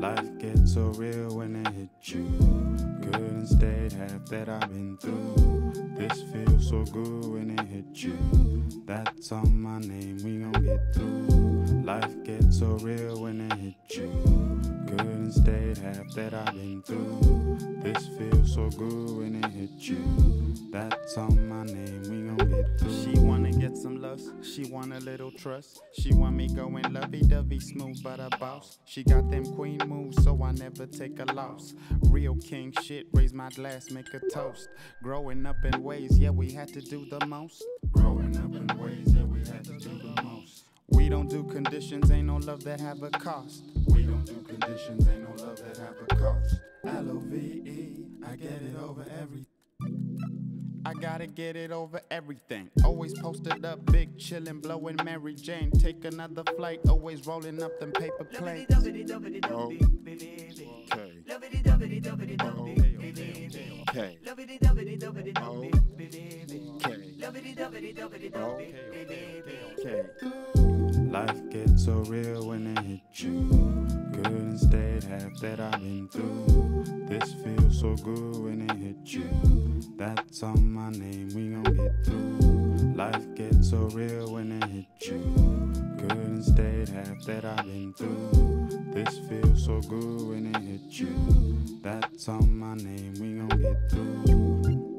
Life gets so real when it hits you. Couldn't stay half that I've been through. This feels so good when it hits you. That's on my name, we gon' get through. So real when it hit you. Couldn't stay half that I've been through. This feels so good when it hit you. That's on my name, we gon' get through. She wanna get some lust, she want a little trust. She want me going lovey dovey, smooth but a boss. She got them queen moves, so I never take a loss. Real king shit, raise my glass, make a toast. Growing up in ways, yeah, we had to do the most. Growing don't do conditions, ain't no love that have a cost. We don't do conditions, ain't no love that have a cost. L O V E, I get it over every. I gotta get it over everything. Always posted up, big chillin', blowin' Mary Jane. Take another flight, always rolling up them paper planes. Oh. Okay. Okay. Okay. Life gets so real when it hit you. Couldn't stay half that I've been through. This feels so good when it hit you. That's on my name, we gon' get through. Life gets so real when it hit you. Couldn't stay half that I've been through. This feels so good when it hit you. That's on my name, we gon' get through.